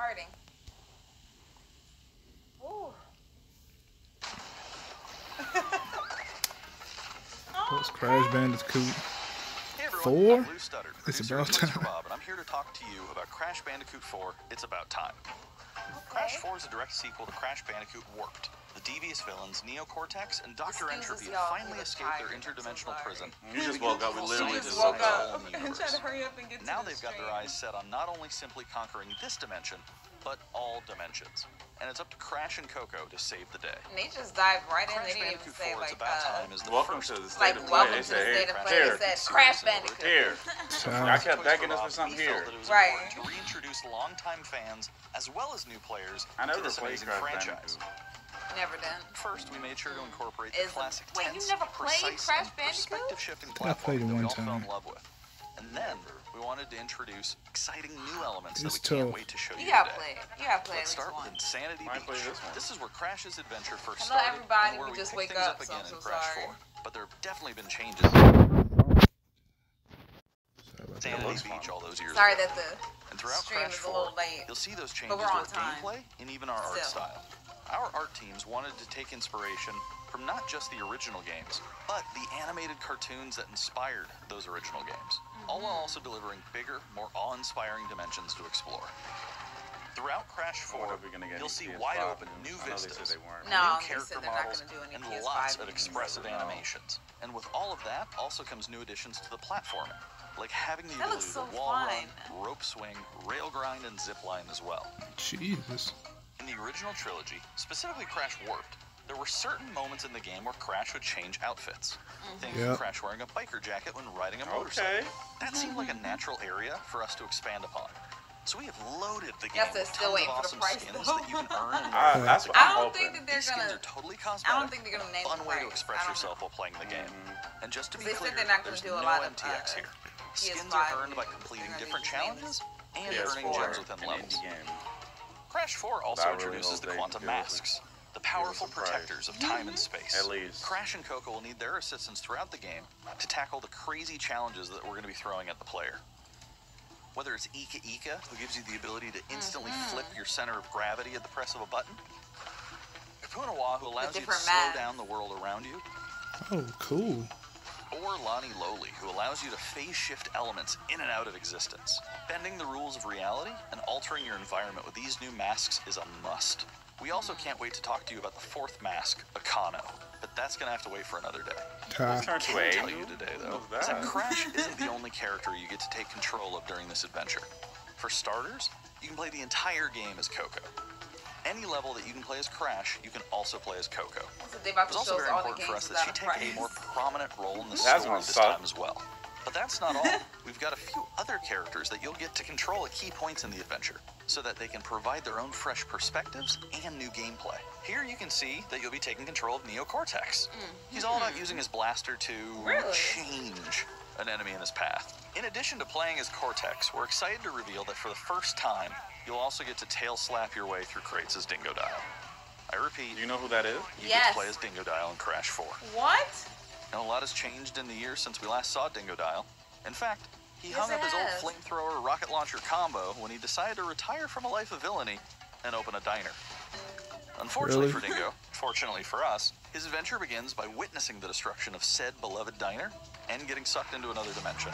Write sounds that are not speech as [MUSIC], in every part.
starting. Ooh. [LAUGHS] What's Crash Bandicoot? Hey everyone, Four? I'm It's about time. for Bob, and I'm here to talk to you about Crash Bandicoot 4, It's About Time. Crash 4 is a direct sequel to Crash Bandicoot Warped. The devious villains Neo Cortex and Dr. N. Tropy y'all, have for finally the escaped their tired. I'm so interdimensional prison. You just woke up. We literally Just just woke [LAUGHS] woke up. up. Whole I'm trying to hurry up and get to Now the they've got their eyes set on not only simply conquering this dimension, but all dimensions. And it's up to Crash and Coco to save the day. And they just dived right in. Crash They didn't even say like, It's About uh, Time is the Welcome first to the like of play. welcome They to the said, state hey. They said Crash. Bandicoot. here. I kept begging us for something here. felt that it was Right. to reintroduce longtime fans as well as new players I to this amazing Crash franchise. Bandicoot. Never done. First, we made sure to incorporate Is- the classic wait, you tense, never played Crash Bandicoot? perspective-shifting I played it platforming that we one all fell time. in love with. And then we wanted to introduce exciting new elements It's that we can't wait to show you, You gotta today. play it. You gotta play Let's at least start with one. N. Sanity Might play Beach. this. This is where Crash's adventure first Hello, started, everybody. and where We we just pick wake things up, up so again I'm in so Crash sorry. 4. But there have definitely been changes. Sorry about that. Beach all those years Sorry ago. that the And throughout stream Crash is a little late. you'll see those but changes we're to on our time. gameplay and even our art style. Our art teams wanted to take inspiration from not just the original games, but the animated cartoons that inspired those original games, all while also delivering bigger, more awe-inspiring dimensions to explore. Throughout Crash 4, if we're gonna get you'll see PS5 wide open news. new I they vistas, they. No, new character said they're not models, gonna do any and PS5 lots of expressive animations. And with all of that also comes new additions to the platforming, like having the ability looks to wall fun. run, rope swing, rail grind, and zip line as well. Jesus. In the original trilogy, specifically Crash Warped, there were certain moments in the game where Crash would change outfits. Think Yep. Crash wearing a biker jacket when riding a motorcycle. Okay. That seemed like a natural area for us to expand upon. So we have loaded the game Yes, with still tons of waiting for the awesome price, skins though. that you can earn and I, wear. that's what I I'm don't hoping. think that they're These gonna. are totally I don't think they're gonna name fun the way to express yourself know. while playing the game. Mhm. And just to be They clear, they're not gonna there's do a no lot of, MTX uh, here. Skins PS5 are earned by completing different just name challenges and PS4, earning gems within levels. Crash 4 also really introduces the quantum give us a- masks, the powerful us a price. protectors of time and space. At least. Crash and Coco will need their assistance throughout the game to tackle the crazy challenges that we're going to be throwing at the player. Whether it's Ika Ika, who gives you the ability to instantly Mm-hmm. flip your center of gravity at the press of a button, Kupuna-Wa, who allows you to different slow math. down the world around you, Oh, cool. Or Lani-Loli, who allows you to phase shift elements in and out of existence. Bending the rules of reality and altering your environment with these new masks is a must. We also can't wait to talk to you about the fourth mask, Akano, but that's gonna have to wait for another day. Ha. Turn to What I a can tell you today, though, that that? Crash [LAUGHS] isn't the only character you get to take control of during this adventure. For starters, you can play the entire game as Coco. Any level that you can play as Crash, you can also play as Coco. So they It was also very important for us that she take a more prominent role in the That's story this time as well. But that's not all. [LAUGHS] We've got a few other characters that you'll get to control at key points in the adventure, so that they can provide their own fresh perspectives and new gameplay. Here you can see that you'll be taking control of Neo Cortex. Mm-hmm. He's all about using his blaster to Really? change an enemy in his path. In addition to playing as Cortex, we're excited to reveal that for the first time, you'll also get to tail slap your way through crates as Dingodile. I repeat, Do you know who that is? you get to play as Dingodile in Crash 4. What? Now, a lot has changed in the years since we last saw Dingodile. In fact, he Yes, hung up his old flamethrower rocket launcher combo when he decided to retire from a life of villainy and open a diner. Unfortunately Really? for Dingo, fortunately for us, his adventure begins by witnessing the destruction of said beloved diner and getting sucked into another dimension.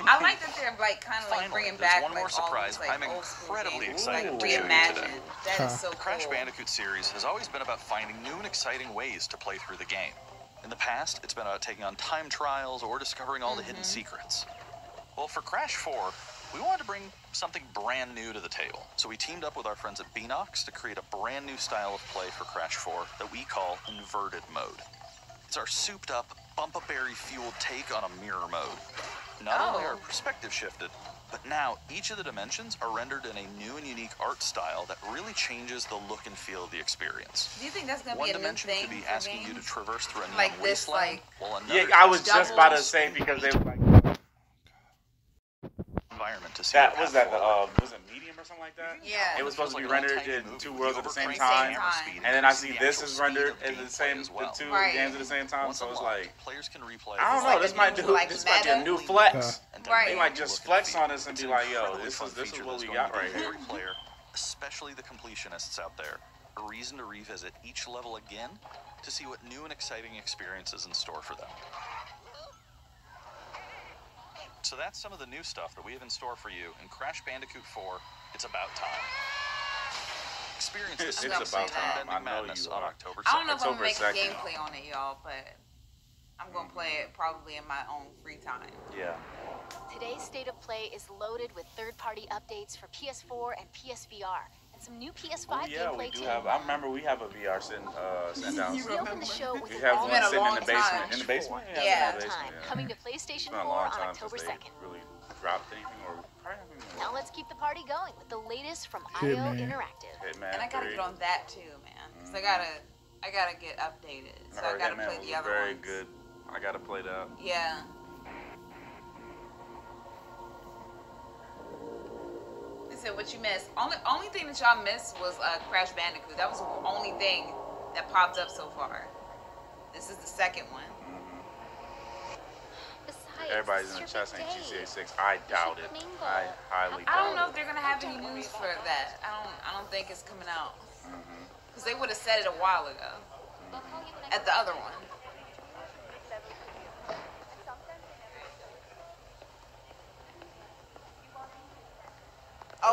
I like that they're like kind of like Finally, bringing there's back one like more all surprise these, like, I'm incredibly excited like, to show you today. That Huh. is so The Crash. Bandicoot series has always been about finding new and exciting ways to play through the game. In the past, it's been about taking on time trials or discovering all the hidden Mm-hmm. secrets. Well, for Crash 4, we wanted to bring something brand new to the table. So we teamed up with our friends at Beenox to create a brand new style of play for Crash 4 that we call Inverted Mode. It's our souped up, Wumpa berry fueled take on a mirror mode. Not only Oh. are perspective shifted, but now each of the dimensions are rendered in a new and unique art style that really changes the look and feel of the experience. Do you think that's gonna One be a new dimension thing could be for asking you to traverse through a neon Like this, wasteland, like- while another Yeah, I was just about to say because they were like environment to see that was that the forward. um was it medium or something like that? Yeah. It was supposed to be Feels like an rendered in two worlds at the same time. camera Same speed, And then I see this is rendered of the in the same as the two games at the same time. So it's unlocked, like players can replay I don't know. This might do. This might be a new flex. and. Right. They might just flex on us and be like, yo, this is this is what we got to right here. Every [LAUGHS] player, especially the completionists out there, a reason to revisit each level again to see what new and exciting experiences in store for them. So that's some of the new stuff that we have in store for you in Crash Bandicoot 4. It's about time. Experience the It's I'm sense gonna of play about time. I know you on October 2nd. I don't know if I'm gonna make a gameplay on it, y'all, but I'm gonna play it probably in my own free time. Yeah. Today's state of play is loaded with third-party updates for PS4 and PSVR, and some new PS5 Oh yeah, we do too. have. I remember we have a VR sitting uh sitting down. You we opened the show with We an have all one been a sitting in long the basement. time. In the basement? Yeah. Yeah, in the time basement, yeah. coming to It's PlayStation been a 4 long on time October since they 2nd. really dropped anything or probably haven't Now let's keep the party going with the latest from Hitman. IO Interactive. Hitman And I gotta 3. get on that too, man. Cause I gotta, I gotta get updated. So I, heard gotta Hitman play the other very ones. good. I gotta play that. Yeah. They said what you missed. Only only thing that y'all missed was uh, Crash Bandicoot. That was the only thing that popped up so far. This is the second one. Besides, Everybody's in the your chat saying GTA 6. I doubt it. I highly doubt it. I don't know doubt if they're gonna have any news for that. I don't. I don't think it's coming out. it. Mhm. Cause they would have said it a while ago We'll call you when I at the other one.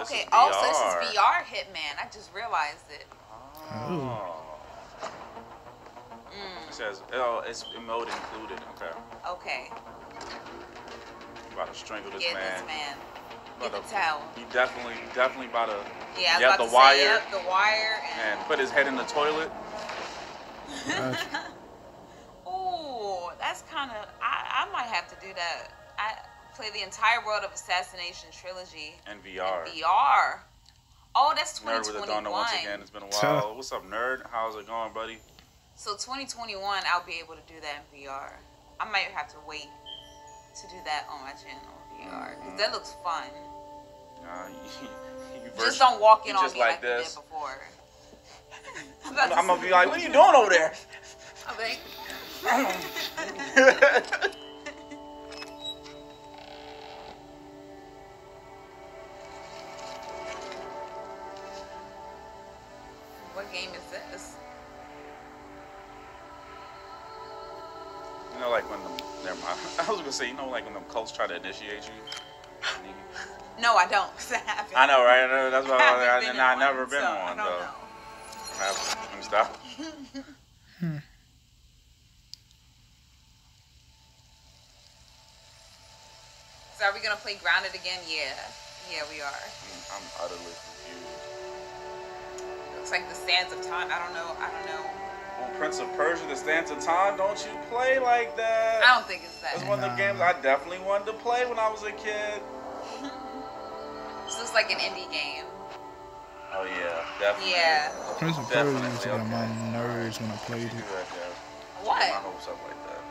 Okay. is Also, this is VR Hitman. I just realized it. Oh. Mm, It says, oh, it's emote included. Okay. okay. About to strangle this Get man. this man. Get About the towel. He definitely, definitely about to Yeah, I was about the to wire. say yep, the wire and. and put his head in the toilet. Gotcha. [LAUGHS] Ooh, that's kind of. I, I might have to do that. I play the entire World of Assassination trilogy And in VR. VR. Oh, that's 2021. Nerd with a 2021. donut once again. It's been a while. What's up, nerd? How's it going, buddy? So 2021, I'll be able to do that in VR. I might have to wait to do that on my channel VR because that looks fun. Uh, [LAUGHS] you, you Just don't walk in on me like like, this. you did before. I'm, [LAUGHS] I'm, I'm gonna be like, what are you doing over there? [LAUGHS] I'm like, like when them cults try to initiate you. No, I don't. I. I know, right? I know, That's why I, [LAUGHS] I, been and in I one, never been so on one though. know. I have, let me stop. [LAUGHS] So are we gonna play Grounded again? Yeah, yeah, we are. I'm utterly confused. Looks like the Sands of Time. I don't know. I don't know. On Prince of Persia, The Sands of Time, don't you play like that? I don't think it's That's that. one of the games I definitely wanted to play when I was a kid. [LAUGHS] This looks like an indie game. Oh yeah, definitely. Yeah. Prince of Persia Definitely, used to get on my okay. nerves when I played it. that, yeah. What? My hopes up like that.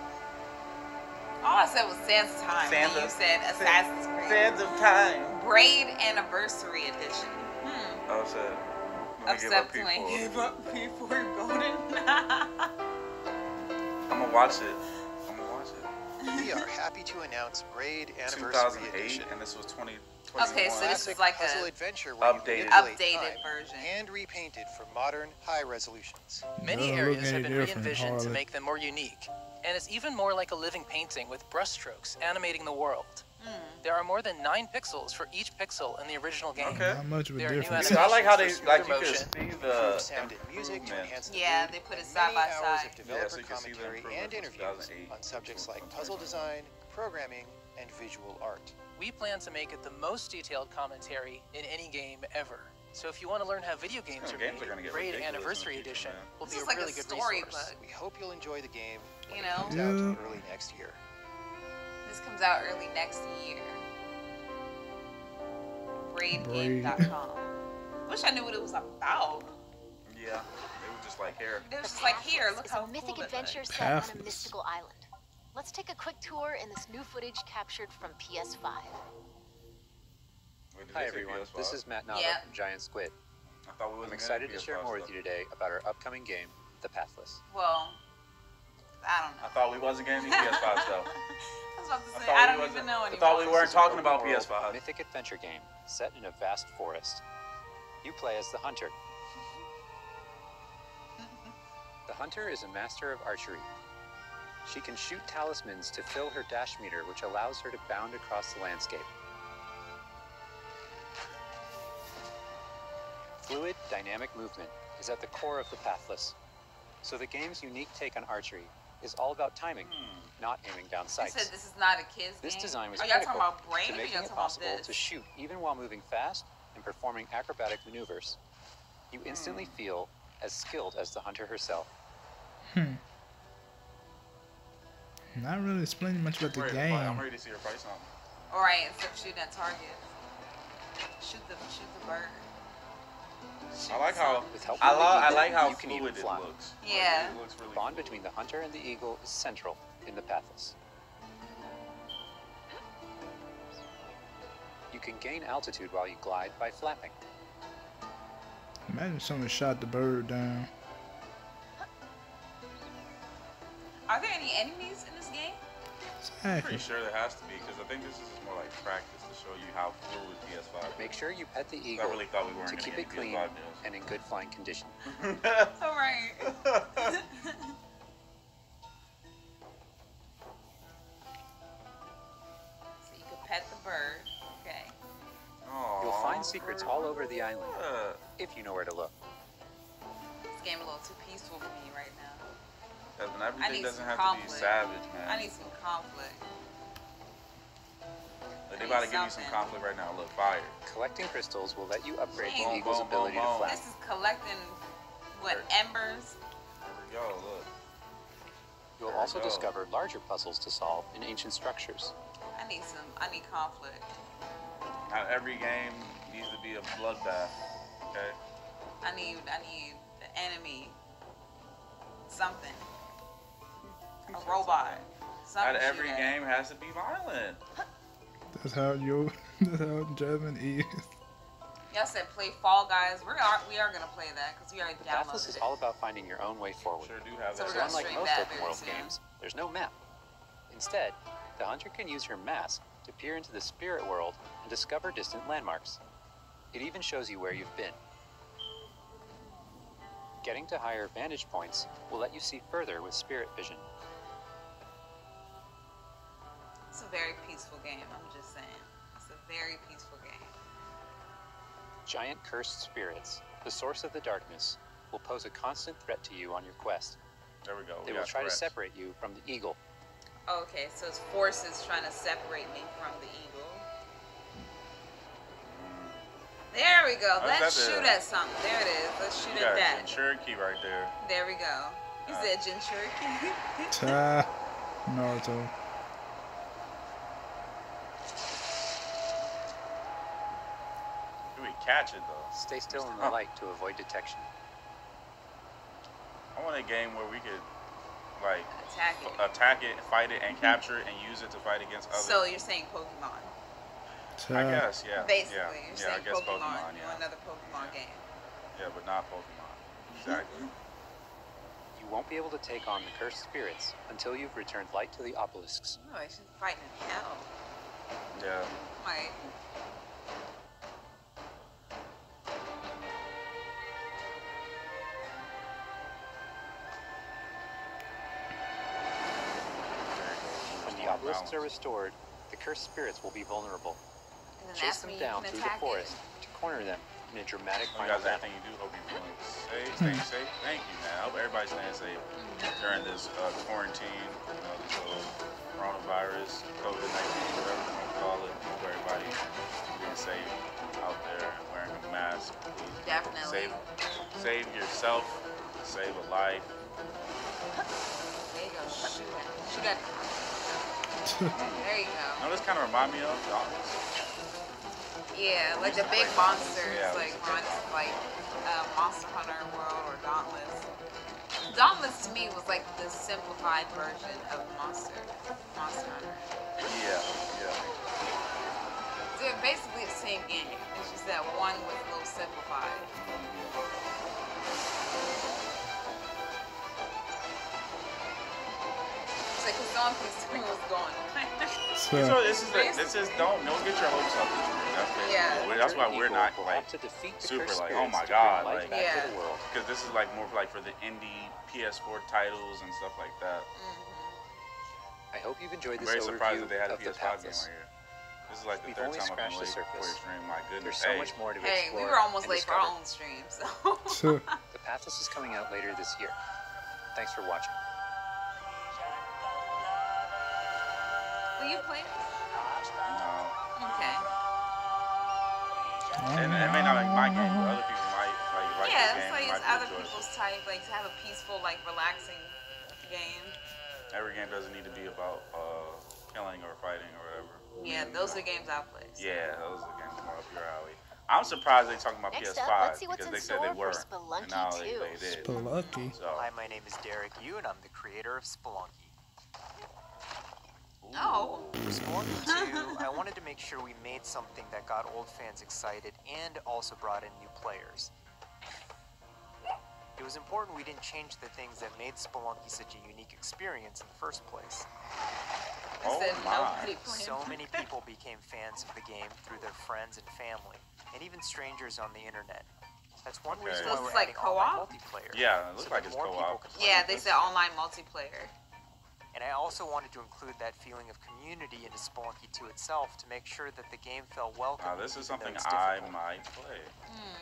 All I said was Sands of Time. and Sands you of- said Assassin's Creed. Sands of Time. Braid Anniversary Edition. Hmm. Oh, said. Let me give up Upset playing people. Give Up Before Golden. [LAUGHS] I'm gonna watch it. I'm gonna watch it. We are happy to announce Braid Anniversary Edition. and this was 2021. Okay, so this is like puzzle a adventure where updated- updated version. and repainted for modern high resolutions. Many areas have been different, re-envisioned to make them more unique, and it's even more like a living painting with brushstrokes animating the world. Hmm. There are more than 9 pixels for each pixel in the original game. Okay. Not much of a There are new difference. I like how they like you smoother can see the sound and music to enhance the Yeah, mood, they put it side many by hours side. of developer Yeah, so you can see the commentary and interviews on subjects like puzzle design, programming, and visual art. We plan to make it the most detailed commentary in any game ever. So if you want to learn how video games are games made, gonna get Braid ridiculous in the Anniversary Edition man. will be is a like really a good storybook. resource. We hope you'll enjoy the game when You it know? comes out Yeah. early next year. This comes out early next year. Braid. Braidin.com. Wish I knew what it was about. Yeah, they were just like here. It was just like, here, look is how a mythic cool adventure looks. set on a mystical island. Let's take a quick tour in this new footage captured from PS5. Hi everyone, PS5? this is Matt Nava Yeah. from Giant Squid. I thought we I'm excited to share PS5 more with you today about our upcoming game, The Pathless. Well, I don't know. I thought we wasn't getting any PS5 stuff. I was about to I say, thought I, we don't even know anymore. I thought we weren't talking about PS5. Mythic adventure game set in a vast forest. You play as the hunter. [LAUGHS] The hunter is a master of archery. She can shoot talismans to fill her dash meter, which allows her to bound across the landscape. Fluid, dynamic movement is at the core of the Pathless. So the game's unique take on archery is all about timing, not aiming down You sights. said this is not a kid's This game. design was Are y'all critical talking about brain to or making talking it possible to shoot even while moving fast and performing acrobatic maneuvers. You instantly Hmm. feel as skilled as the hunter herself. Hmm. Not really explaining much about the Ready to fight. I'm game. ready to see her fight something. All right, instead of shooting at targets, shoot the shoot the bird. Shoot I like how. With help I, from the lo- I like how you can even fluid it fly. looks. Like, Yeah. it looks really The bond fluid. between the hunter and the eagle is central in the Pathless. You can gain altitude while you glide by flapping. Imagine someone shot the bird down. Are there any enemies in this game? I'm pretty sure there has to be because I think this is more like practice to show you how fluid PS5. Make sure you pet the I eagle really thought we weren't to keep it clean PS5 and in good flying condition. [LAUGHS] All right. [LAUGHS] so you can pet the bird. Okay. You'll find secrets all over the island if you know where to look. This game a little too peaceful for me right now. Yeah, but everything need doesn't some have to be savage, man. I need some conflict. like, they need about to give you some conflict right now. Look, fire. Collecting crystals will let you upgrade Boom, the eagle's boom, ability boom, to boom. fly. This is collecting what Right. embers. There we go. Look. You'll There also discover larger puzzles to solve in ancient structures. I need some. I need conflict. Not every game needs to be a bloodbath. Okay. I need. I need the enemy. Something. A robot. Not to every shoot game has to be violent. That's how you. [LAUGHS] That's how Jasmine is. Y'all said play Fall Guys. We are. We are gonna play that because we already The Pathless downloaded is all about finding your own way forward. Sure do have So that. we're So unlike most open world soon. games, there's no map. Instead, the hunter can use her mask to peer into the spirit world and discover distant landmarks. It even shows you where you've been. Getting to higher vantage points will let you see further with spirit vision. It's a very peaceful game. I'm just saying. It's a very peaceful game. Giant cursed spirits, the source of the darkness, will pose a constant threat to you on your quest. There we go. They We will got try to separate you from the eagle. Okay, so it's forces trying to separate me from the eagle. There we go. How's Let's shoot there? at something. There it is. Let's shoot You at got that. Cherokee right there. There we go. You Uh, said Jinchuriki. [LAUGHS] Ta. Naruto. Do we catch it though? Stay still in the Huh. light to avoid detection. I want a game where we could like Attack f- it. attack it, fight it, and capture it, and use it to fight against others. So you're saying Pokemon. Ta. I guess, yeah. Basically, yeah, you're yeah, saying I guess Pokemon. Pokemon, you yeah. want another Pokemon game. Yeah, but not Pokemon. Exactly. You won't be able to take on the cursed spirits until you've returned light to the obelisks. Oh, she's fighting in hell. yeah. Like, When the obelisks are restored, the cursed spirits will be vulnerable. and then Chase them down through the forest it. to corner them in a dramatic final guys, battle. everything you do, hope you're feeling safe, staying safe. Thank you, man. I hope everybody's staying safe during this uh, quarantine, you know, this little coronavirus, COVID 19, whatever you want to call it. Hope everybody being safe out there wearing a mask. Please Definitely. Save, save yourself, save a life. There you go. Shoot at Shoot at [LAUGHS] There you go. You know, this kind of remind me of Dauntless. Yeah, like the big monsters, Yeah. like reminds like uh, Monster Hunter World or Dauntless. Dauntless to me was like the simplified version of Monster Monster Hunter. Yeah, yeah. They're basically the same game. It's just that one was a little simplified. Spelunky stream was going. So, So this is the, this is don't don't get your hopes up. This. That's basically Yeah. what that's why we're not Will like to defeat the super, like, oh my God, like- back Yeah. to the world. because this is like more like for the indie PS4 titles and stuff like that. I hope you've enjoyed I'm this very surprised that they had a of the PS5 game right here. This is like the We've third only time I've been scratched the late for a stream. My goodness. There's so hey, much more to hey, explore. we were almost and late for our own stream, so. so The Pathless is coming out later this year. Thanks for watching. You play it? no. Okay. And it may not like my game, but other people might like like yeah, this it's like it's other enjoyable. people's type, like to have a peaceful, like relaxing game. Every game doesn't need to be about uh, killing or fighting or whatever. Yeah, those are the games I play. so. Yeah, those are the games more up your alley. I'm surprised they're talking about Next PS5 up, let's see what's because in they said they store were, for Spelunky and now they, 2. they did. Spelunky. So, Hi, my name is Derek Yu, and I'm the creator of Spelunky. Oh. For Spelunky 2, I wanted to make sure we made something that got old fans excited and also brought in new players. It was important we didn't change the things that made Spelunky such a unique experience in the first place. Oh my. So [LAUGHS] many people became fans of the game through their friends and family, and even strangers on the internet. That's one Okay. reason So why this we're is like adding co-op? multiplayer. Yeah, it looks so like that it's co-op. people can play Yeah, they us. said online multiplayer. And I also wanted to include that feeling of community into Spelunky 2 itself to make sure that the game felt welcome. now this is something I might play.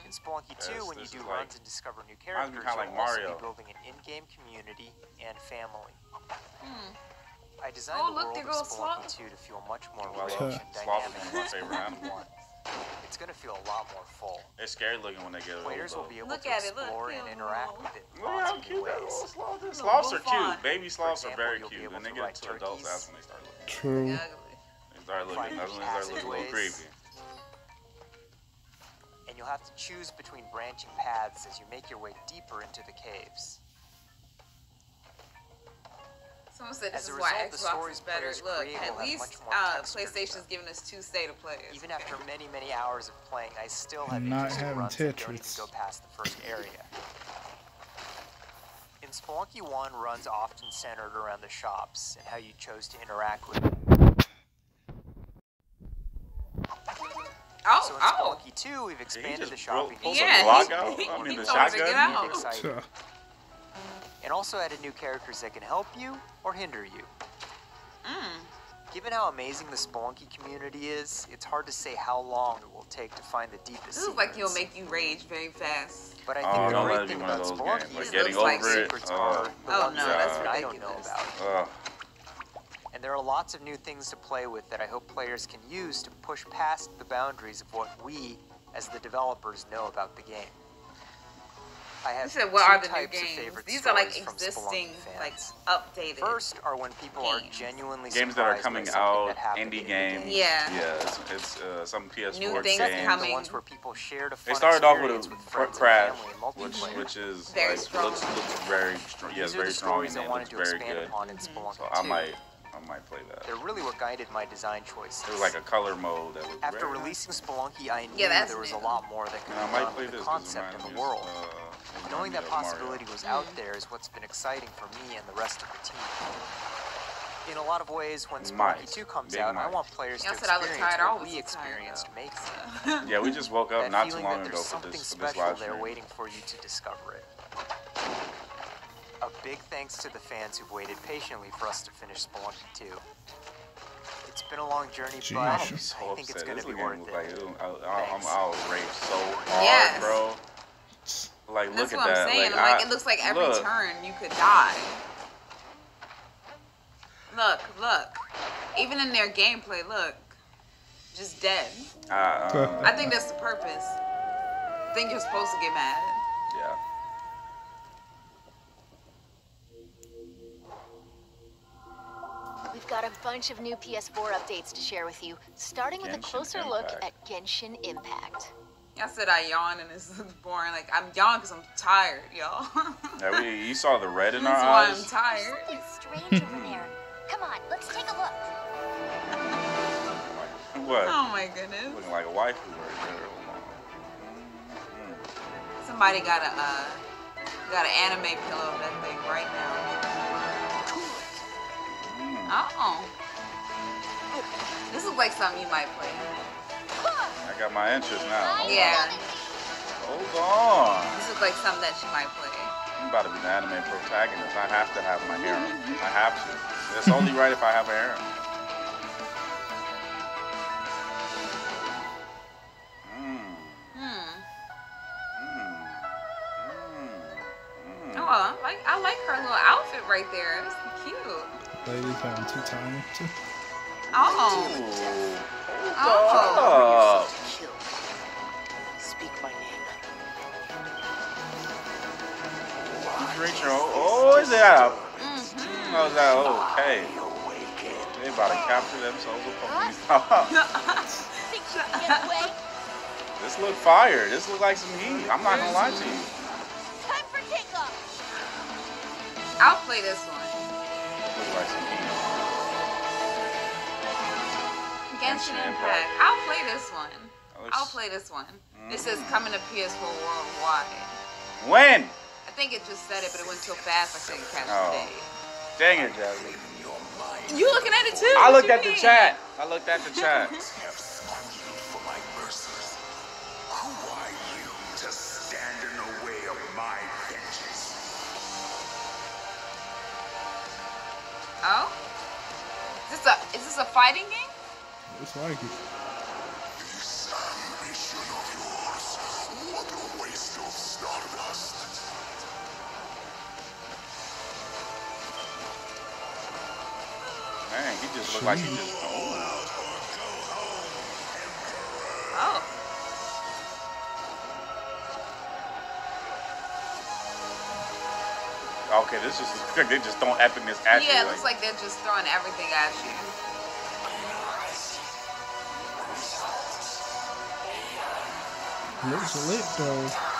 In Spelunky 2, when you do is like- runs and discover new characters, kinda like you'll also be building an in-game community and family. Hmm. I designed Oh, the look, world there of goes Spelunky 2 to feel much more Well, rich and Sloth dynamic is than my favorite Spelunky animal. 1. It's going to feel a lot more full. It's scary looking when they get Players will be able Look to at it, look, explore and interact with it in Look lots how of new cute that ways. little sloth is. Sloths are cute. Baby sloths are very cute. able When they get ride into adults, turkeys. that's when they start looking. True. They start looking. Find That's when they start looking a little creepy. And you'll have to choose between branching paths as you make your way deeper into the caves. Someone said As this a is why result, the Xbox is better. Look, at least uh, to PlayStation's them. giving us two state of players. Even after many, many hours of playing, I still have And not having runs that don't even Tetris. go past the first area. In Spelunky 1, runs often centered around the shops and how you chose to interact with them. oh, So in oh. Spelunky 2, we've Did he expanded just the roll- shopping pull Yeah, some he- Glock out? he- I mean, he the told her to shotgun? And also added new characters that can help you or hinder you. Mm. Given how amazing the Spelunky community is, it's hard to say how long it will take to find the deepest This looks like he'll make you rage very fast. But I Oh, think the don't great thing about those Spelunky games. Like is getting looks like over it. secrets Oh, are the Oh, ones no, that that's I don't know about. Ugh. And there are lots of new things to play with that I hope players can use to push past the boundaries of what we, as the developers, know about the game. I have You said what two are the new types of games? favorite These are like existing, like fans. updated. First are when people are games. genuinely Games that are coming out, indie games. game. Yeah. Yeah, it's, it's uh, some PS4 New things games. Coming. the ones where people shared a They fun started off with experience a with Cr- friends Crash, and family and which which is Very like strong. looks looks very strong. Yeah, it's These are very the strong and it wanted looks to very expand good. upon in Spelunky So I might I might play that. They're really what guided my design choices. It was like a color mode that looked After very releasing Spelunky, I knew Yeah, there was a lot more that could And I be done with this. the 'cause it concept in the world. uh, it reminds Knowing that of Mario. possibility was out there is what's been exciting for me and the rest of the team. In a lot of ways, when Might. Spelunky 2 comes Big out, I want players Y'all to said I look experience tired. I what always we look tired, experienced though. it. [LAUGHS] Yeah, we just woke up that not too long that ago there's for something this for this special live there stream. waiting for you to discover it. A big thanks to the fans who've waited patiently for us to finish Spelunky 2. It's been a long journey, Jeez. but I'm so think it's going to be worth it. like it. I, I, I'm, I'll rage so hard, Yes. bro. Like, That's look what I'm that. saying. Like, Like, I- it looks like every look. turn you could die. Look, look. Even in their gameplay, look. Just dead. Uh, um, I think that's the purpose. I think you're supposed to get mad. yeah. We've got a bunch of new PS4 updates to share with you, starting with a Genshin closer look at Genshin Impact. I said I yawn and it's [LAUGHS] boring. Like I'm yawning because I'm tired, y'all. [LAUGHS] yeah we, you saw the red in That's our why I'm eyes. tired. Something strange over there. Come on, let's take a look. [LAUGHS] What? Oh my goodness. Looking like a waifu right there. Mm. Somebody got a uh, got an anime pillow of that thing right now. Mm. Oh. This looks like something you might play. I got my interest now. Yeah. Hold on. This looks like something that you might play. I'm about to be the anime protagonist. I have to have my harem. I have to. It's only right if I have a harem. Mm, Hmm. mm, mm, mm. Oh, I like I like her little outfit right there. It's cute. Lady having two time. Oh. Ooh. Oh. Drink. Oh, is that? Mm-hmm. Oh, is that okay? They about to capture themselves a Pokemon. Think you can get away? this look fire. This look like some heat. I'm not gonna lie to you. Time for takeoff. I'll play this one. Look like some heat. Genshin Genshin Impact. Impact. I'll play this one. I'll play this one. It says Mm. coming to PS4 worldwide. When? I think it just said it, but it went so fast I couldn't catch Oh. the date. Dang it, Jasmine. You looking at it too? I looked you at the chat. I looked at the chat. for my mercers. Who are you to stand in the way of my vengeance? Oh? Is this a is this a fighting game? It's like it. He just looked like he just. Oh. Okay, this is [LAUGHS] they just throwing epicness at you. yeah, it you. looks like they're just throwing everything at you. Looks lit though.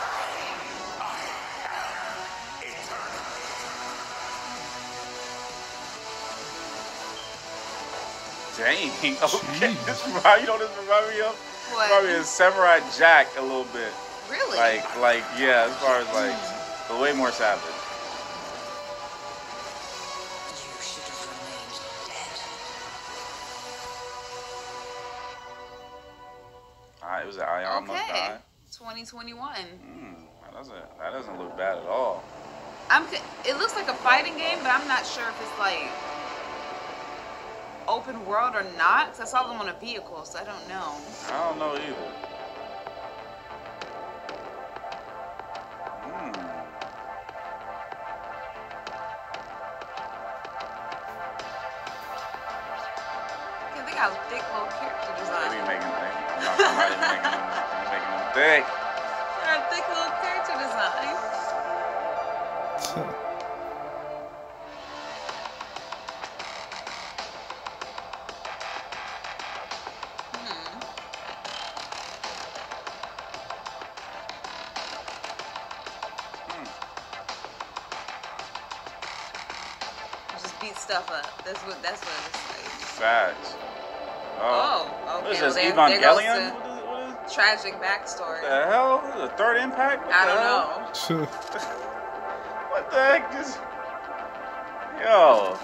Dang. [LAUGHS] Okay, this remind you know this remind me of? What? Remind me of Samurai Jack a little bit. Really? Like, like yeah, as far as like, but way more savage. You should have remained dead. Ah, it was an Aeon Must okay. die. 2021. Hmm, that doesn't that doesn't look bad at all. I'm. It looks like a fighting game, but I'm not sure if it's like open world or not. Cause I saw them on a vehicle, so I don't know. I don't know either. Stuff up. That's what. That's what it's like. Facts. Oh. Oh, What is okay. this, well, there, there Evangelion? the What is, what is tragic backstory. the hell? The third impact? What I don't hell? know. [LAUGHS] What the heck? Just. Yo.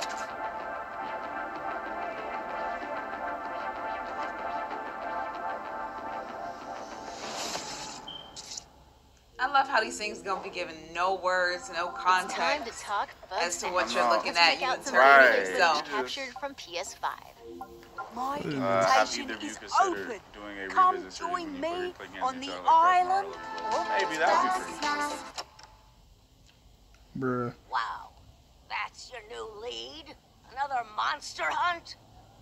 I love how these things gonna be given no words, no It's time to context talk as to what you're looking at. You out some interpret Right. footage yourself. captured from PS5. My Uh, invitation either of you is open. doing a Come join me on the tell, like, Crash island Bandicoot? Maybe that would be pretty. Bruh. Wow, that's your new lead? Another monster hunt?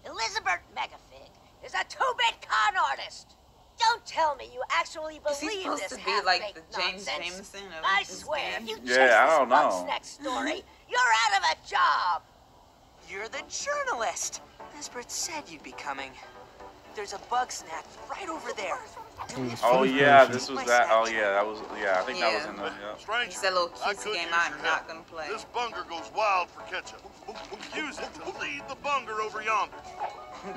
Elizabeth Megafig is a two-bit con artist. Don't tell me you actually Is he believe supposed this to be like half-baked the James nonsense. Jameson of I this swear, game? if you Yeah, chase I this don't know. Bugsnax story, [LAUGHS] you're out of a job. You're the journalist. Nesbert said you'd be coming. There's a Bugsnak right over there. Oh yeah, this was that. Oh yeah, that was yeah. I think that was Yeah. in the. Yeah. He said little cutesy game I'm not gonna play. This bunger goes wild for ketchup. Use it to lead the bunger over yonder.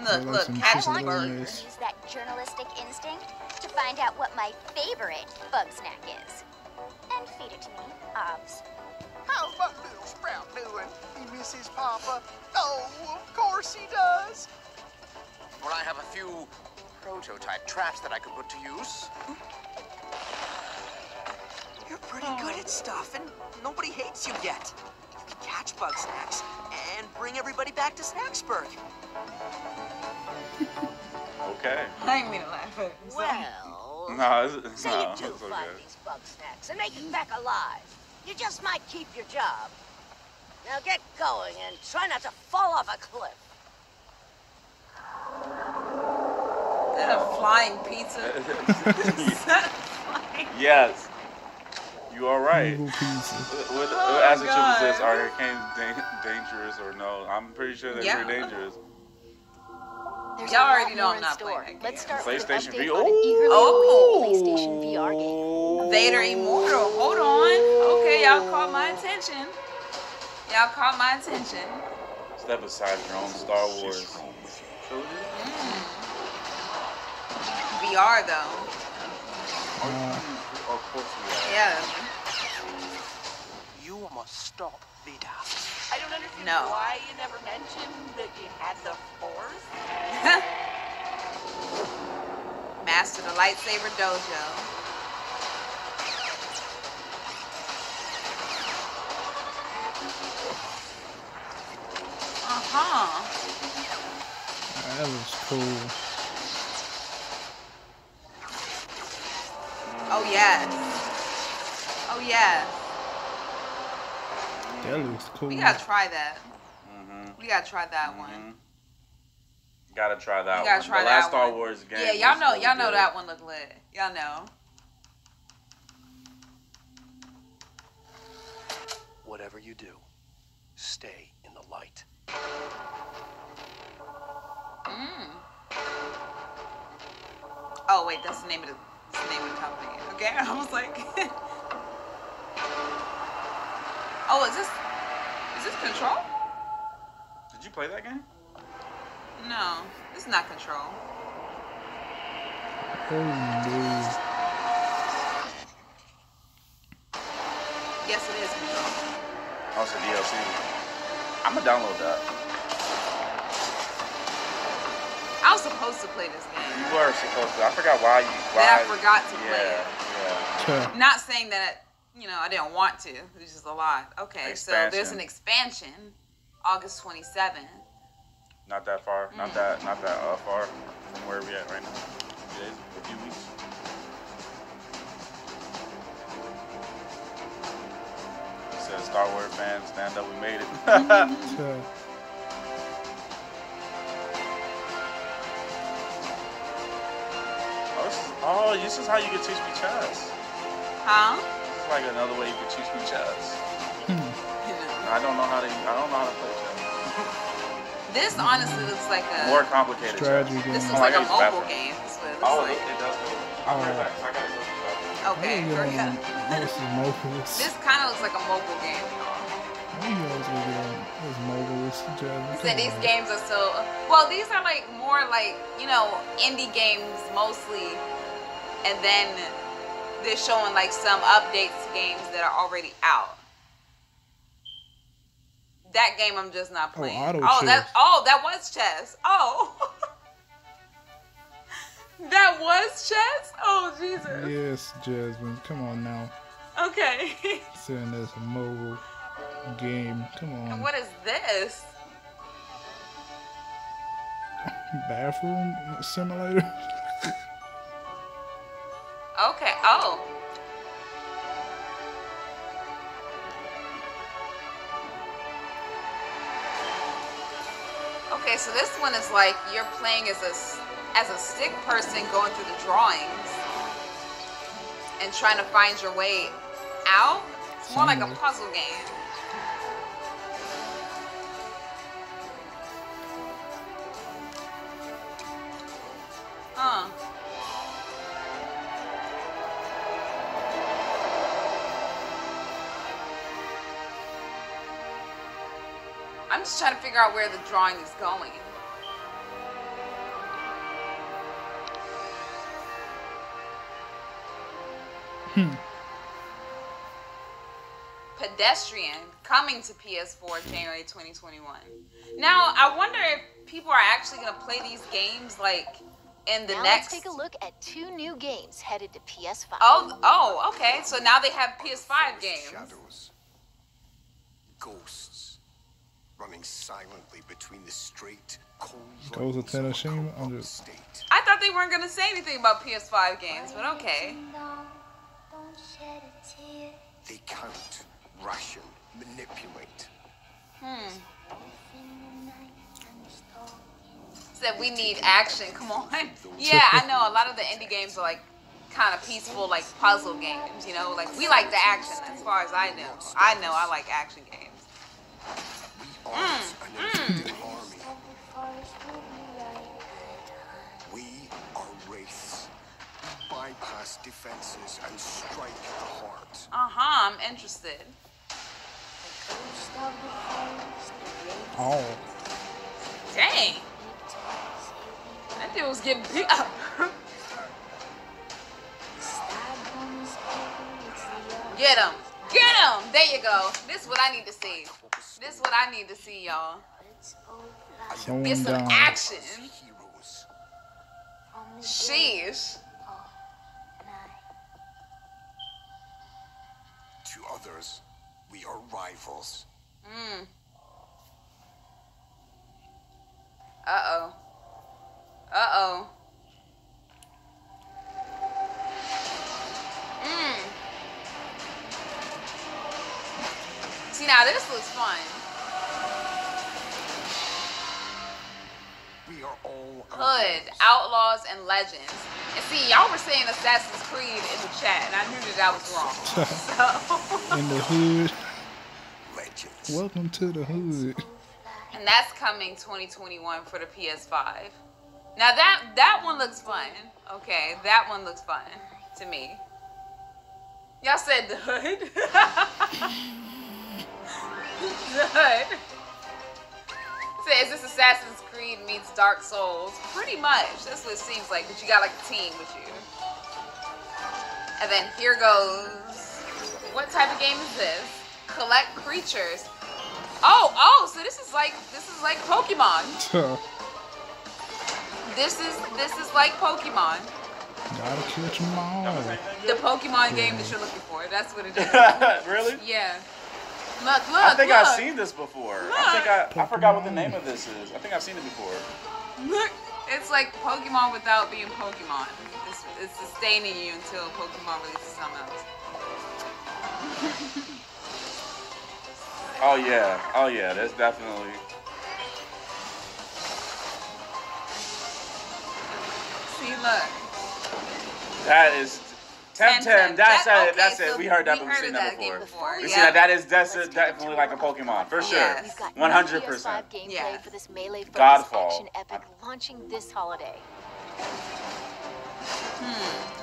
Look, look, some catch the burger. Use that journalistic instinct to find out what my favorite Bugsnak is. And feed it to me, obs. How's my little sprout doing? He misses Papa? Oh, of course he does. Well, I have a few prototype traps that I could put to use. You're pretty good at stuff, and nobody hates you yet. You can catch Bugsnax and bring everybody back to Snaxburg. [LAUGHS] Okay. I didn't mean to laugh at him. Well, No, it's, say no, you it's do okay. find these Bugsnax and make it back alive. You just might keep your job. Now get going and try not to fall off a cliff. Is that a flying pizza? [LAUGHS] Is that flying? [LAUGHS] Yes. You are right. Little pieces. With, with, Oh, as the triple God. says, are hurricanes da- dangerous or no? I'm pretty sure they're Yeah. pretty dangerous. There's Y'all already know more I'm not store. playing that Let's game. start with an PlayStation update V- on an eagerly Oh. awaited PlayStation oh. VR game. Vader Immortal. Hold on. Okay, y'all caught my attention. Y'all caught my attention. Step aside your own Star Wars hmm. trilogy. VR though. Of course we are. Yeah. You must stop Vader. I don't understand No. why you never mentioned that you had the Force. [LAUGHS] Master the lightsaber dojo. Uh huh. that was cool. Oh yes. Oh yes. That looks cool. We gotta try that. Mm-hmm. We gotta try that one. Gotta try that You gotta one. try the that last Star one. Wars game. Yeah, y'all know, really y'all know good. that one look lit. Y'all know. Whatever you do, stay in the light. Mm. Oh wait, that's the name of the, the name of the company. Okay, [LAUGHS] I was like, [LAUGHS] oh, is this is this Control? Did you play that game? No, this is not Control. Oh no. Yes, it is Control. Oh, it's a DLC. I'm gonna download that. I was supposed to play this game. You were supposed to. I forgot why you. Why, Then I forgot to yeah, play it. Yeah. Not saying that you know I didn't want to. It was just a lot. Okay, so there's an expansion, August 27th. Not that far. Mm. Not that. Not that uh, far from where we at right now. A few days, a few weeks. It says Star Wars fans, stand up. We made it. Yeah. [LAUGHS] [LAUGHS] oh, this is, oh, this is how you can teach me chess. Huh? This is like another way you can teach me chess. Hmm. I don't know how to. I don't know how to play chess. This honestly looks like a More complicated Strategy chess. game. This Oh, looks I like a gotta use the mobile bathroom. game. It Oh, like. it, it does. Go. Right back. I gotta go to the bathroom. Okay, hurry know up. [LAUGHS] this is mobile. This kind of looks like a mobile game. I knew I was gonna get on this mobile. This Jasmine. So these games are so well. These are like more like you know indie games mostly, and then they're showing like some updates to games that are already out. That game I'm just not Oh, playing. auto Oh, that oh that was chess. Oh, [LAUGHS] that was chess. Oh Jesus. Yes, Jasmine. Come on now. Okay. Saying this a mobile game. Come on. what is this? Bathroom simulator. [LAUGHS] Oh. Okay, so this one is like you're playing as a as a stick person going through the drawings and trying to find your way out. It's more like a puzzle game. Just trying to figure out where the drawing is going. Hmm. Pedestrian coming to PS4 January 2021. Now, I wonder if people are actually going to play these games like in the now next. let's take a look at two new games headed to PS5. Oh, oh, okay. So now they have PS5 games. Shadows. Ghosts. Running silently between the straight, cold Goes with Tennessee. I'm just. I thought they weren't going to say anything about PS5 games, but okay. They count, ration, manipulate. Hmm. Said we need action. Come on. [LAUGHS] Yeah, I know. A lot of the indie games are like kind of peaceful, like puzzle games. You know, like we like the action. As far as I know, I know I like action games. Mm, mm. We are wraiths. We bypass defenses and strike at the heart. Uh huh. I'm interested. Oh. Dang. That dude was getting beat up. [LAUGHS] Get him. Get him. There you go. This is what I need to see. This is what I need to see, y'all. Get some down. action. Sheesh. To others, we are rivals. Mm. Uh-oh. Uh oh. See now this looks fun. We are all Hood, Outlaws, and Legends. And see, y'all were saying Assassin's Creed in the chat, and I knew that I was wrong. [LAUGHS] So, In the hood. Legends. Welcome to the hood. and that's coming 2021 for the PS5. Now that that one looks fun. Okay, that one looks fun to me. Y'all said the hood. [LAUGHS] the hood. [LAUGHS] Says this Assassin's Creed meets Dark Souls. Pretty much. That's what it seems like. But you got like a team with you. And then here goes. What type of game is this? Collect creatures. Oh, oh, so this is like this is like Pokemon. [LAUGHS] This is this is like Pokemon. Gotta catch 'em all. The Pokemon game that you're looking for. That's what it is. [LAUGHS] really? Yeah. Look, look. I think look. I've seen this before. I think I, I forgot what the name of this is. I think I've seen it before. Look, it's like Pokemon without being Pokemon. It's, it's sustaining you until Pokemon releases something else. Oh yeah, oh yeah, that's definitely. See, look. That is. 10 10, that's That- it, that's okay, it. so We heard that, we but we've seen that that before. before, We yeah. see that. That is that's a, definitely like a Pokemon, for sure. Yes. We've got 100%. PS5 for this melee focused Godfall. action epic launching this holiday.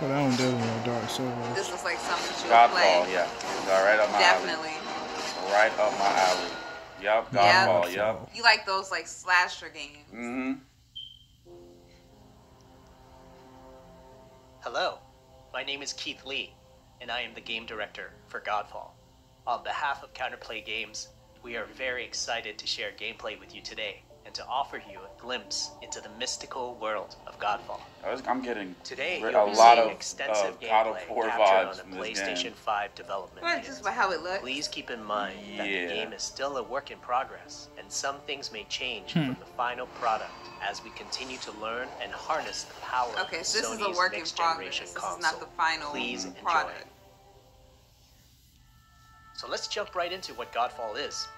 But I don't definitely know Dark Souls. This looks like something you would play. Godfall, yeah. All right up my Definitely. alley. Right up my alley. Yup, Yeah. Godfall, yup. You like those like slasher games. Mm-hmm. Hello, my name is Keith Lee, and I am the game director for Godfall. On behalf of Counterplay Games, we are very excited to share gameplay with you today and to offer you a glimpse into the mystical world of Godfall. I was- I'm getting Today, a you'll be lot seeing of, extensive of God of gameplay War captured on the PlayStation game. 5 development Well, kit. just how it looks. Please keep in mind that the game is still a work in progress, and some things may change Hmm. from the final product as we continue to learn and harness the power Okay, of so this is a Sony's work in next progress. generation This console. is not the final Please enjoy. product. So let's jump right into what Godfall is.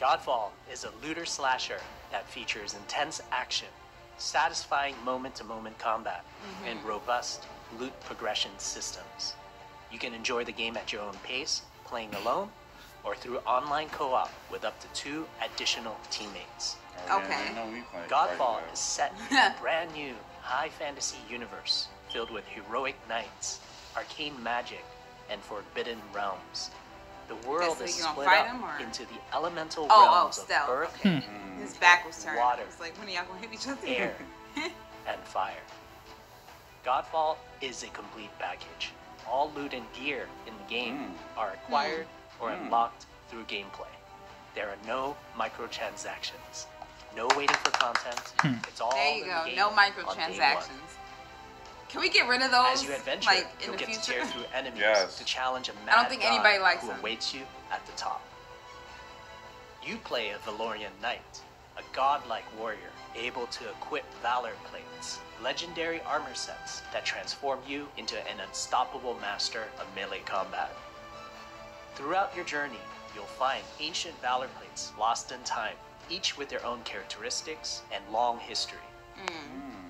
Godfall is a looter slasher that features intense action, satisfying moment to moment combat, Mm-hmm. and robust loot progression systems. You can enjoy the game at your own pace, playing alone, or through online co op with up to two additional teammates. Oh, Okay. Godfall is set [LAUGHS] in a brand new high fantasy universe filled with heroic knights, arcane magic, and forbidden realms. The world is split fight up him, or- into the elemental Oh, oh, realms stealth. of earth, Okay. His back was turned. Water. It's like when are y'all gonna hit each other? air, [LAUGHS] and fire. Godfall is a complete package. all loot and gear in the game are acquired or Mm. unlocked through gameplay. There are no microtransactions. No waiting for content. Hmm. It's all There you in go. the game No on day one. microtransactions. Can we get rid of those? As you adventure, like in you'll the get to tear through enemies Yes. to challenge a mad I don't think anybody likes who them. awaits you at the top. You play a Valorian knight, a godlike warrior able to equip valor plates, legendary armor sets that transform you into an unstoppable master of melee combat. Throughout your journey, you'll find ancient valor plates lost in time, each with their own characteristics and long history. Hmm. Hmm.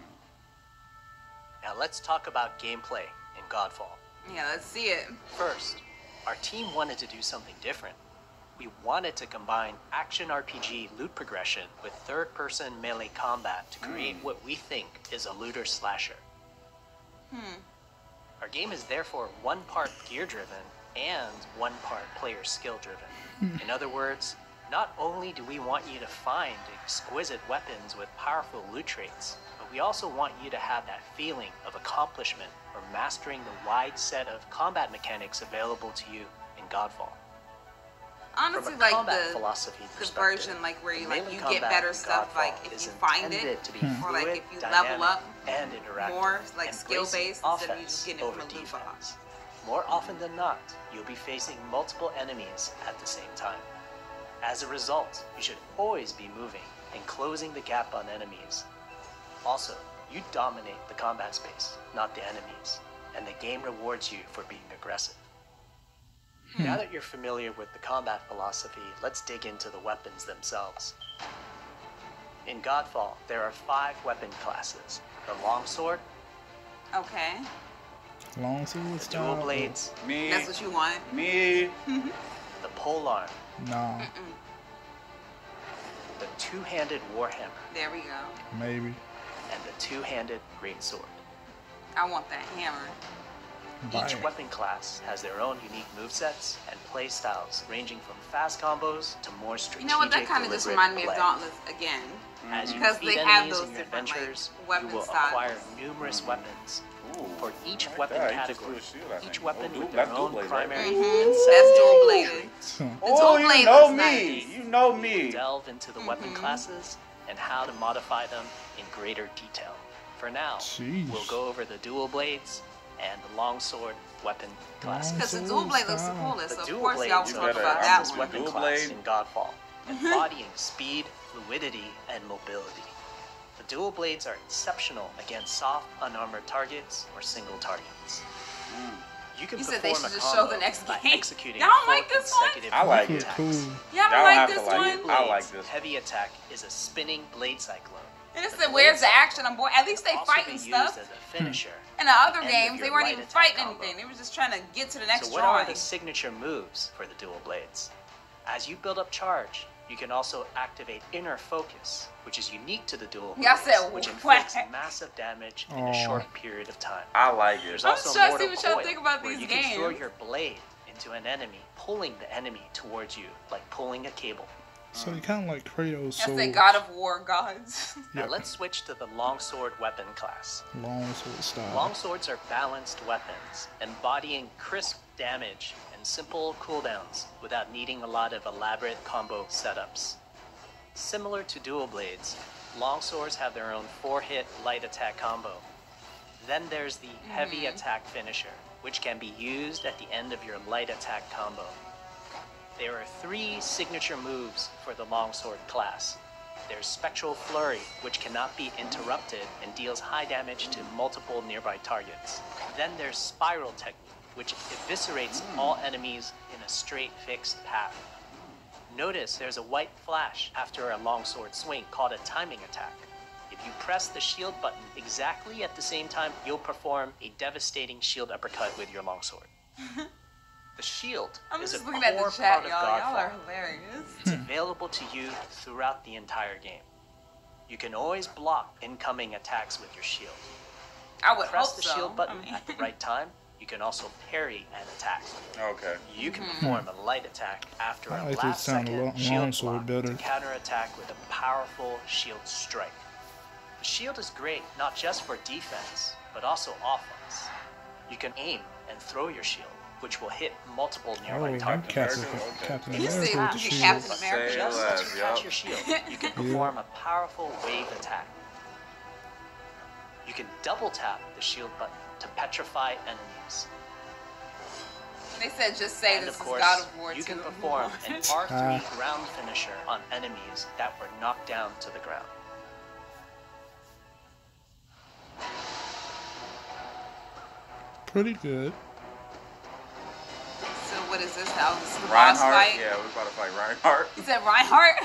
Now let's talk about gameplay in Godfall. Yeah, let's see it. First, our team wanted to do something different. We wanted to combine action RPG loot progression with third person melee combat to create what we think is a looter slasher. Hmm. Our game is therefore one part gear driven and one part player skill driven. In other words, not only do we want you to find exquisite weapons with powerful loot traits, but we also want you to have that feeling of accomplishment or mastering the wide set of combat mechanics available to you in Godfall. Honestly, like the philosophy the version like where you like you get better stuff Godfall like if you find it, to be or like if you level up and interactive, more like skill based instead of you just getting it from a loot defense. box. More often than not, you'll be facing multiple enemies at the same time. As a result, you should always be moving and closing the gap on enemies. Also, you dominate the combat space, not the enemies, and the game rewards you for being aggressive. Hmm. Now that you're familiar with the combat philosophy, let's dig into the weapons themselves. In Godfall, there are five weapon classes the longsword, Okay, Longsword. dual blades, Me. that's what you want. Me. [LAUGHS] the polearm, Nah, the two handed warhammer, There we go. maybe. And the two handed greatsword. I want that hammer. Buy Each it. weapon class has their own unique movesets and play styles, ranging from fast combos to more strategic. You know what? That kind of just deliberate reminded me of play. Dauntless again. As you Because defeat they have enemies those in your different, like, adventures, weapon you will styles. acquire numerous weapons. Ooh. For each Like weapon that, category, a shield, each weapon Oh, with du- their that's own dual blade, right? primary Mhm, set That's of dual bladed. Oh, dual you blade know me. nice. You know We'll me. delve into the weapon Mhm. classes and how to modify them in greater detail. For now, Jeez. we'll go over the dual blades and the longsword weapon classes. Because the Long dual sword blade looks the coolest, The so of dual course y'all blades will talk about the that I'm fastest just one. weapon Dual class blade. in Godfall, embodying mm-hmm. speed, fluidity, and mobility. The dual blades are exceptional against soft, unarmored targets or single targets. You can You said they should just show the next by game. executing Y'all four like this one? I like it. Cool. Y'all Y'all don't like this one? it. I like this. Heavy attack is a spinning blade cyclone. And it said, where's the action? I'm bored. At least they Also fighting stuff. as a finisher. [LAUGHS] In the other end games, they weren't even fighting combo. anything. They were just trying to get to the next so what drawing. are the signature moves for the dual blades? As you build up charge, you can also activate inner focus, which is unique to the dual Y'all blades, said which what? inflicts massive damage in Aw. a short period of time. I like it. There's I'm also just trying to see what y'all think about where these you can throw your blade into an enemy, pulling the enemy towards you like pulling a cable. So they kind of like Kratos. That's So the God of War gods. Now Yep. let's switch to the longsword weapon class. long sword style. Longswords are balanced weapons, embodying crisp damage and simple cooldowns without needing a lot of elaborate combo setups. Similar to dual blades, longswords have their own 4 hit light attack combo. Then there's the heavy Mhm. attack finisher, which can be used at the end of your light attack combo. There are three signature moves for the longsword class. There's Spectral Flurry, which cannot be interrupted and deals high damage to multiple nearby targets. Then there's Spiral Technique, which eviscerates hmm. all enemies in a straight fixed path. Notice there's a white flash after a longsword swing called a timing attack. If you press the shield button exactly at the same time, you'll perform a devastating shield uppercut with your longsword. [LAUGHS] The shield I'm is just a looking core at the part chat, of y'all. Y'all Godfall. are hilarious. It's available to you throughout the entire game. You can always block incoming attacks with your shield. I would Press hope the so. shield button I mean- at the right time. You can also parry an attack. Okay. You can Mhm. perform a light attack after I a like last sound of second long- shield longsword block better. to counterattack with a powerful shield strike. The shield is great not just for defense, but also offense. You can aim and throw your shield, which will hit multiple Oh, nearby I'm targets. Captain, Captain You America see, with the you shield. Captain America. Just as you yup. catch your shield, you can [LAUGHS] perform a powerful wave attack. You can double tap the shield button to petrify enemies. They said just say and this of is course, God of War you 2. can perform an [LAUGHS] R3 Ah. ground finisher on enemies that were knocked down to the ground. Pretty good. So what is this now? This is the boss fight? Yeah, we're about to fight Reinhardt. You said Reinhardt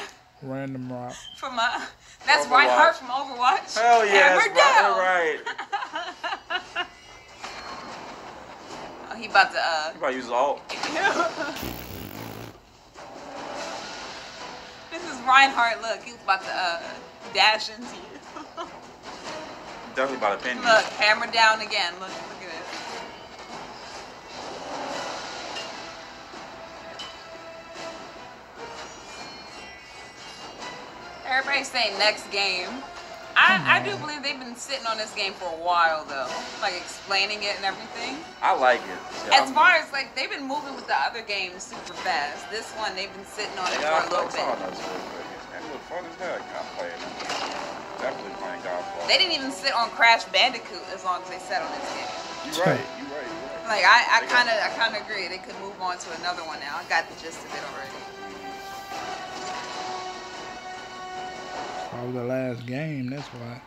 Random rock. from uh, that's Overwatch. Reinhardt from Overwatch. Hell yeah, Hammer about to uh. You about to use ult. [LAUGHS] this is Reinhardt. Look, he's about to uh dash into you. [LAUGHS] Definitely about to pin you. Look, hammer down again. Look, look at it. Everybody's saying next game. I, I do believe they've been sitting on this game for a while though, like explaining it and everything. I like it. Yeah, As far as like they've been moving with the other games super fast. This one they've been sitting on it yeah, for a little I saw bit. those real quick. Man, fun as heck. I'm playing. Definitely playing Godfall. They didn't even sit on Crash Bandicoot as long as they sat on this game. You're right. You right. You right. Like I, I kind of, I kind of agree. They could move on to another one now. I got the gist of it already. Probably the last game, that's why.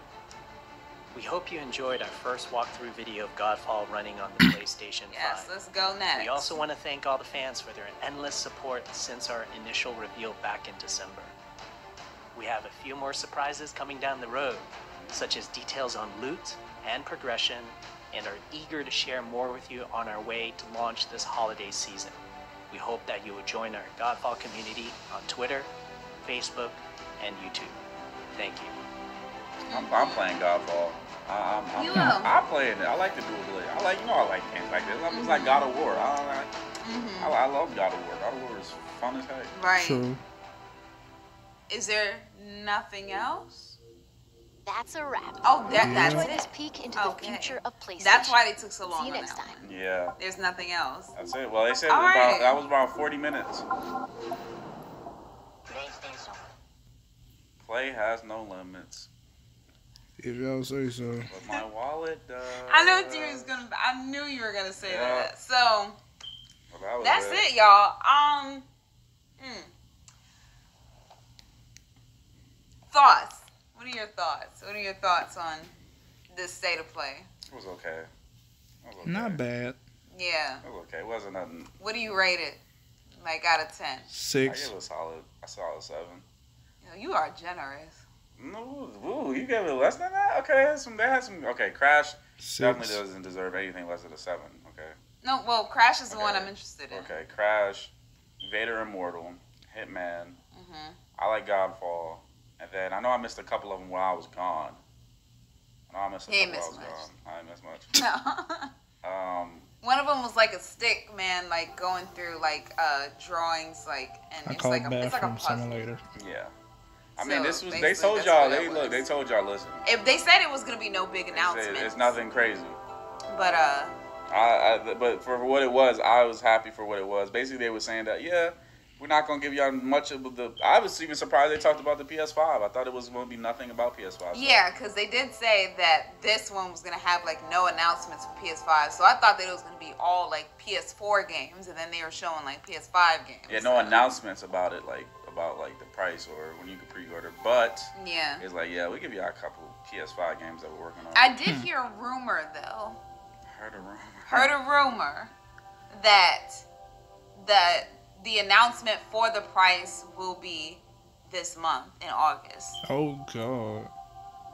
We hope you enjoyed our first walkthrough video of Godfall running on the [COUGHS] PlayStation 5. Yes, let's go next. We also want to thank all the fans for their endless support since our initial reveal back in December. We have a few more surprises coming down the road, such as details on loot and progression, and are eager to share more with you on our way to launch this holiday season. We hope that you will join our Godfall community on Twitter, Facebook, and YouTube. Thank you. I'm, I'm playing Godfall. I- I'm, I'm, You will. I'm playing it. I like to do it. I like, you know, I like games like this. It's like God of War. I, I, Mm-hmm. I, I love God of War. God of War is fun as heck. Right. True. Is there nothing else? That's a wrap. Oh, that, Enjoy that's this peek into Okay. the future of PlayStation. That's why they took so long See you next time. Yeah. There's nothing else. That's it. Well, they said about, right. that was about 40 minutes. Play has no limits. If y'all say so. But my wallet does. I knew you was gonna. I knew you were gonna say Yeah. that. So Well, that was that's it, y'all. Um, hmm. thoughts. What are your thoughts? What are your thoughts on this state of play? It was okay. It was okay. Not bad. Yeah. It was okay. It wasn't nothing. What do you rate it? Like out of ten? Six. I Six. give it a solid. I saw a solid seven. You, are generous. No, ooh, you gave it less than that? Okay, that's some, that has some. Okay, Crash Six. definitely doesn't deserve anything less than a seven. Okay. No, well, Crash is the one I'm interested in. Okay, Crash, Vader Immortal, Hitman. hmm I like Godfall, and then I know I missed a couple of them while I was gone. I know I missed a He ain't couple while I was missed gone. I didn't miss much. [LAUGHS] No. Um, One of them was like a stick man, like going through like uh drawings, like and I it's like it a, it's like a bathroom puzzle. simulator. yeah. I So, mean, this was they told y'all. They look. They told y'all. Listen, If they said it was gonna be no big announcement, it's nothing crazy. But uh, I, I, but for what it was, I was happy for what it was. Basically, they were saying that yeah, we're not gonna give y'all much of the. I was even surprised they talked about the PS5. I thought it was gonna be nothing about PS5. so- yeah, because they did say that this one was gonna have like no announcements for PS5. So I thought that it was gonna be all like PS4 games, and then they were showing like PS5 games. Yeah, no announcements about it, like about like the price or when you can pre-order. But Yeah. it's like yeah, we give you a couple PS5 games that we're working on. I did hmm. hear a rumor though. heard a rumor. [LAUGHS] heard a rumor that that the announcement for the price will be this month in August. Oh god.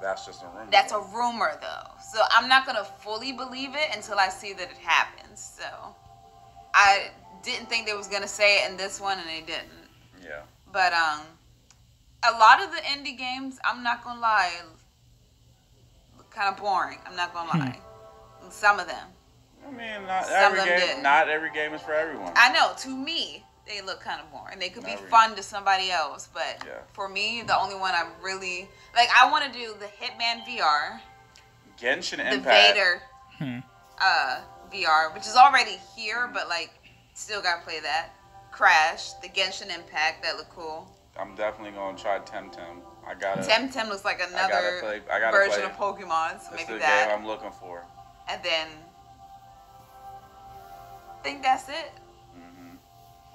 That's just a rumor. That's a rumor though. So I'm not gonna fully believe it until I see that it happens. So I didn't think they was gonna say it in this one and they didn't. Yeah. But um a lot of the indie games, I'm not gonna lie, kind of boring. I'm not gonna lie. Some of them. I mean, not Some every game. did. Not every game is for everyone. I know, to me, they look kind of boring. And they could be Not really. fun to somebody else, but Yeah. for me, the only one I'm really like, I want to do the Hitman VR, Genshin the Impact. Vader, Hmm. uh, VR, which is already here, but like still gotta play that. Crash, the Genshin Impact, that look cool. I'm definitely gonna try Temtem. I gotta. Temtem looks like I gotta another play- I gotta version play of Pokemon, so That's maybe the that. game I'm looking for. And then I think that's it.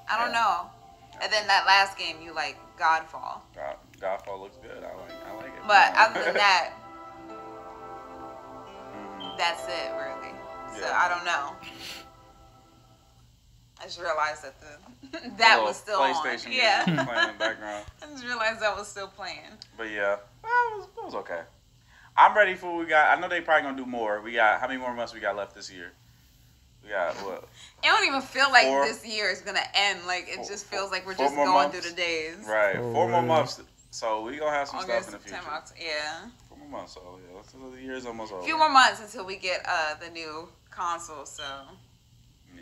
I don't Yeah. know. And then that last game you like Godfall. God, Godfall looks good. I like. I like it. But [LAUGHS] other than that, Mhm. that's it really. So Yeah. I don't know. I just realized that The that was still on. PlayStation music Yeah. playing in the [LAUGHS] background. I just realized that was still playing. But yeah, well, it was, it was okay. I'm ready for what we got. I know they probably gonna do more. We got how many more months we got left this year? We got what? It don't even feel like Four- this year is gonna end. Like it just feels like we're just going months? through the days. Right, Oh, four more months. So we gonna have some August, stuff in the future. October, yeah. Four more months. So yeah, that's- the year's almost over. A few more months until we get uh the new console. So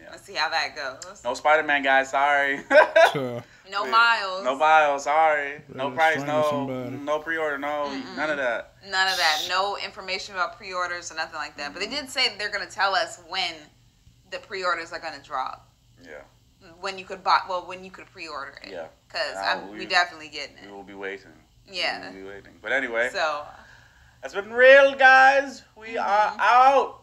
Yeah. let's see how that goes. No Spider-Man, guys. Sorry. [LAUGHS] No Miles. No Miles. Sorry. No price. find No. somebody. No pre-order. No. None of that. None of that. No information about pre-orders or nothing like that. But they did say they're gonna tell us when the pre-orders are gonna drop. Yeah. When you could buy, well, when you could pre-order it. Yeah. Cause I'm, we, definitely getting it. We will be waiting. Yeah. We will be waiting. But anyway. So That's been real, guys. We Mm-hmm. are out.